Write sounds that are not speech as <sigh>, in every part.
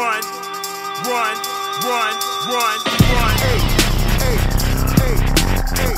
run, run, run, run, run. Hey, hey, hey, hey.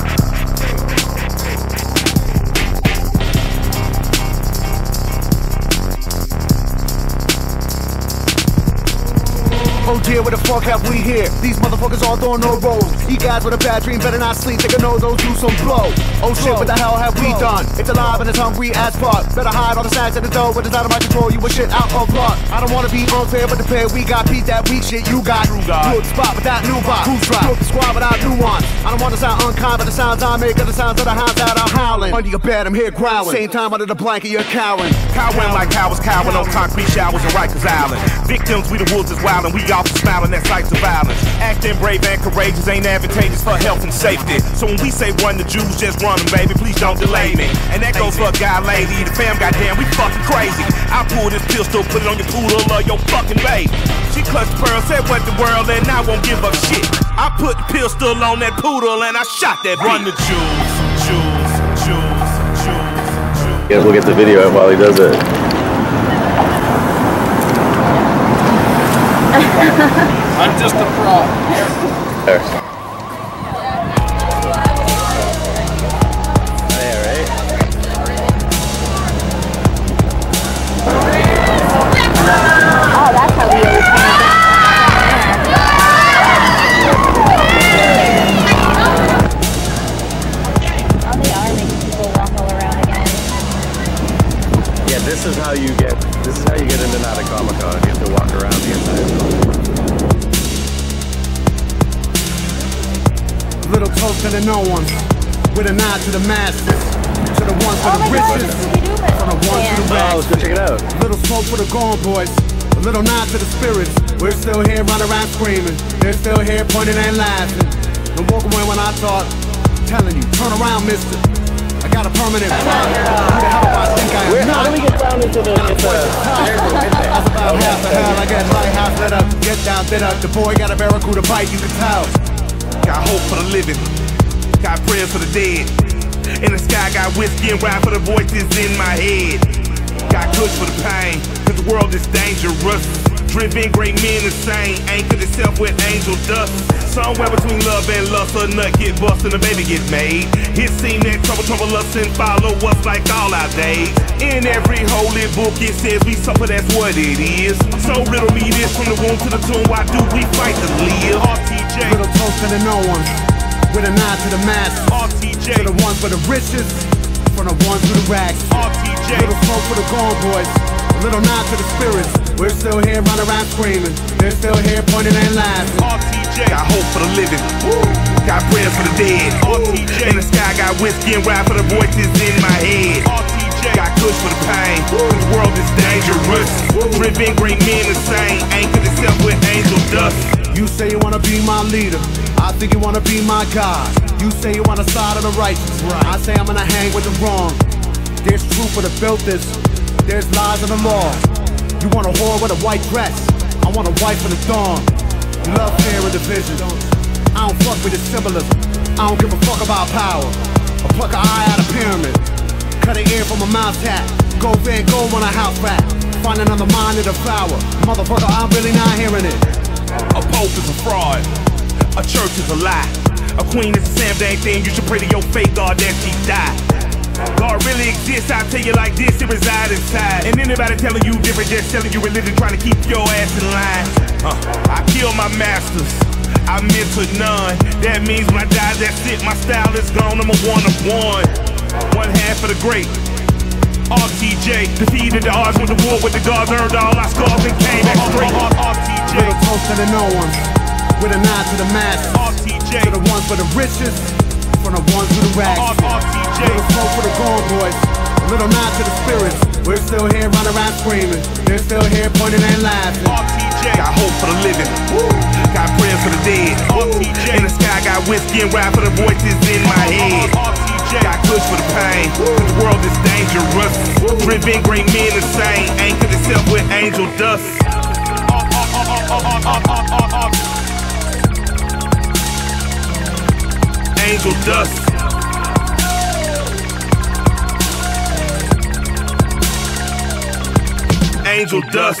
Oh dear, what the fuck have we here? These motherfuckers all throwing no rolls. You guys with a bad dream better not sleep. Take a nose, those do some blow. Oh shit, what the hell have we done? It's alive and it's hungry as fuck. Better hide all the snacks at the door, but it's out of my control. You a shit out of luck. I don't wanna be unfair, but the pair we got beat that weak shit you got. God. Good spot without new box. Who's drop? Good squad without nuance. I don't wanna sound unkind, but the sounds I make are the sounds of the hounds that I'm howling. Under your bed, I'm here growling. Same time under the blanket, you're cowering. Cowering like cowards, cowering on concrete showers in Rikers Island. Victims, we the wolves is wildin', we off smiling at sights of violence. Acting brave and courageous ain't advantageous for health and safety. So when we say run the jewels, just run them, baby, please don't delay me. And that goes for a guy, lady, the fam, goddamn, we fucking crazy. I pull this pistol, put it on your poodle or your fucking baby. She clutched the pearl, said what the world, and I won't give up shit. I put the pistol on that poodle and I shot that Run the Jewels, Jews, Jews, Jews, Jews. Yeah, we'll get the video out while he does it. <laughs> I'm just a prop. Little toast to the no ones, with a nod to the masses, to the ones for Oh the my god, riches, Scooby the ones to the fan. Oh, let's go check it out. Little smoke for the gone boys, a little nod to the spirits. We're still here running around screaming, they're still here pointing and laughing. Don't walk away when I talk, telling you, turn around, mister. I got a permanent spot. Who the hell do I think I am? Where, how not? do we get down into the, into That's about half the hell. I get light, lit up, get down, bit up. The boy got a barracuda bite, you can tell. Got hope for the living, got prayers for the dead. In the sky, got whiskey and ride for the voices in my head. Got kush for the pain, cause the world is dangerous. Driven great men insane, anchored itself with angel dust. Somewhere between love and lust, a nut get bust and a baby get made. It seemed that trouble, trouble us and follow us like all our days. In every holy book, it says we suffer, that's what it is. So riddle me this from the womb to the tomb, why do we fight to live? RTJ. Little toast to the no ones, with a nod to the masses. RTJ, To the ones for the riches, from the ones with the rags. RTJ, Little smoke for the gone boys, a little nod to the spirits. We're still here running around screaming, they're still here pointing and laughing. RTJ. Got hope for the living, got prayers for the dead. RTJ. In the sky, got whiskey and ride for the voices in my head. RTJ. Got kush for the pain, the world is dangerous. Driven great men insane, anchored itself with angel be my leader, I think you wanna be my God. You say you want a side of the righteous, I say I'm gonna hang with the wrong. There's truth for the built this, there's lies in the law. You want a whore with a white dress, I want a wife in the dawn. You love fear and division, I don't fuck with the symbolism. I don't give a fuck about power. I pluck an eye out of pyramid, cut an ear from a mouse tap. Go Van Gogh on a house rat, find another mind to devour. Motherfucker, I'm really not hearing it. A pope is a fraud. A church is a lie. A queen is the same dang thing. You should pray to your fake God that she die. God really exists, I tell you like this, it resides inside. And anybody telling you different, just telling you religion, trying to keep your ass in line. Uh, I kill my masters, I mentor none. That means when I die, that's it. My style is gone, I'm a one of one. One half of the great. RTJ defeated the odds with the war with the gods, earned all our scars and came back straight. RTJ, Little toast to the no ones, with a nod to the masses. RTJ, To the ones for the riches, from the ones with the rags. RTJ. Little smoke for the gone boys, a little nod to the spirits. We're still here running around screaming, they're still here pointing and laughing. RTJ. Got hope for the living. Got prayers for the dead. RTJ. In the sky, got whiskey and ride for the voices in my head. RTJ. Got kush for the pain. The world is dangerous. Driven great men insane. Anchored itself with angel dust. Angel dust. angel dust.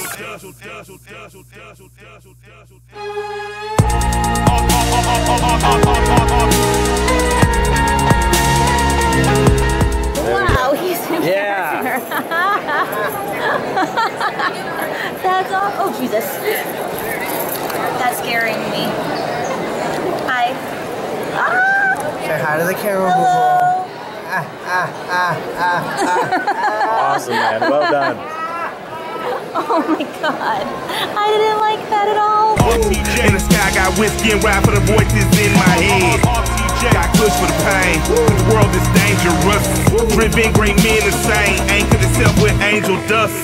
Wow, he's Yeah. That's all. Oh Jesus. That's scaring me. Hi. Ah, Say hi to the camera, Hello. boo hello. Awesome, man. Well done. Oh my god. I didn't like that at all. RTJ. In the sky, got whiskey and rap for the voices in my head. Got kush for the pain. The world is dangerous. Prevent great men the same. Anchor itself with angel dust.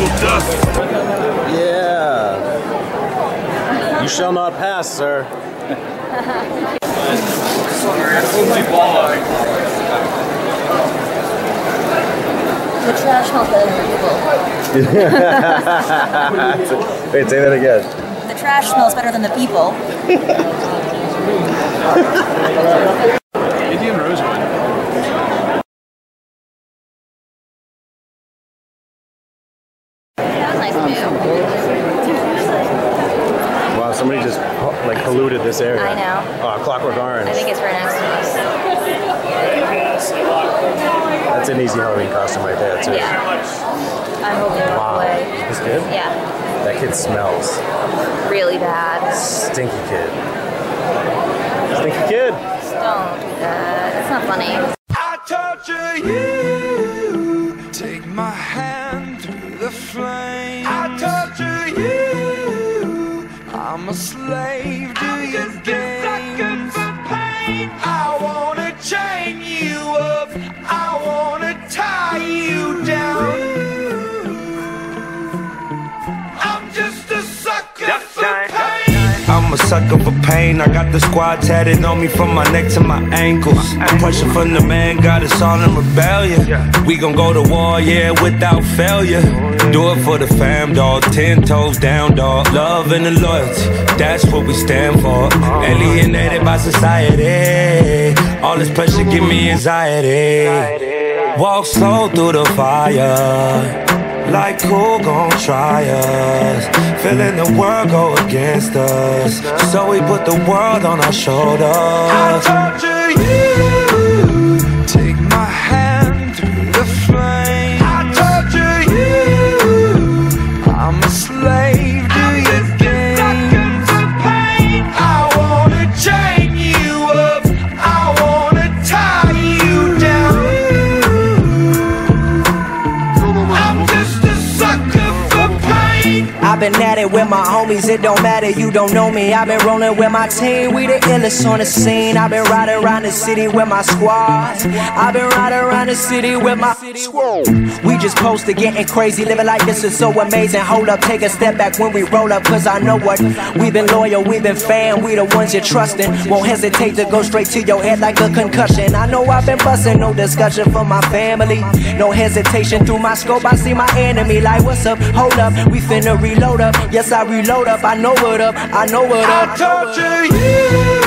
Angel dust. Yeah. You shall not pass, sir. The trash smells better than the people. Wait, say that again. The trash smells better than the people. <laughs> Indian rosewood. That was nice move. Wow, somebody just like polluted this area. I know. Oh, Clockwork Orange. I think it's right next to us. That's an easy Halloween costume right there, too. Yeah. I'm hoping to walk Wow. away. This good? Yeah. That kid smells. Really bad. Stinky kid. Stinky kid. Don't uh, do that. It's not funny. I torture you. Take my hand through the flame. I torture you. I'm a slave a sucker for pain. I got the squad tatted on me from my neck to my ankles. Pressure from the man got us all in rebellion. We gon' go to war, yeah, without failure. Do it for the fam, dog. Ten toes down, dog. Love and the loyalty, that's what we stand for. Alienated by society. All this pressure give me anxiety. Walk slow through the fire. Like who gon' try us? Feeling the world go against us. So we put the world on our shoulders. I torture you. With my homies, it don't matter, you don't know me. I've been rolling with my team, we the illest on the scene. I've been riding around the city with my squad. I've been riding around the city with my squad. We just posted getting crazy, living like this is so amazing. Hold up, take a step back when we roll up, cause I know what. We've been loyal, we've been fan, we the ones you're trusting. Won't hesitate to go straight to your head like a concussion. I know I've been busting, no discussion for my family. No hesitation through my scope, I see my enemy. Like, what's up? Hold up, we finna reload up. Yes, I reload up, I know what up, I know what I up. torture you.